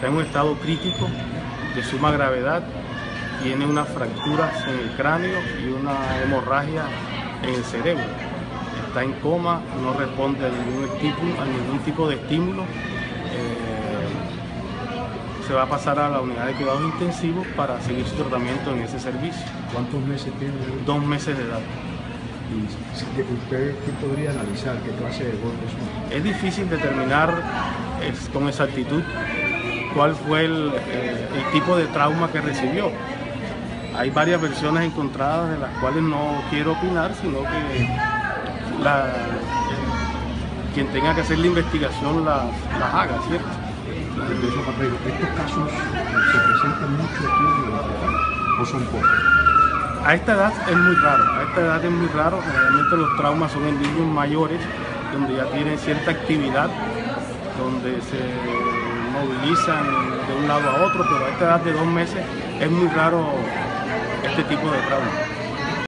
está en un estado crítico de suma gravedad, tiene unas fracturas en el cráneo y una hemorragia en el cerebro. Está en coma, no responde a ningún, estímulo, a ningún tipo de estímulo. Eh, se va a pasar a la unidad de cuidados intensivos para seguir su tratamiento en ese servicio. ¿Cuántos meses tiene? Dos meses de edad. ¿Y usted qué podría analizar? ¿Qué clase de golpes son? Es difícil determinar es, con exactitud cuál fue el, el, tipo de trauma que recibió. Hay varias versiones encontradas de las cuales no quiero opinar, sino que la, quien tenga que hacer la investigación las, las haga, ¿cierto? ¿Estos casos se presentan mucho aquí o son pocos? A esta edad es muy raro, a esta edad es muy raro, generalmente los traumas son en niños mayores, donde ya tienen cierta actividad, donde se movilizan de un lado a otro, pero a esta edad de dos meses es muy raro este tipo de trauma.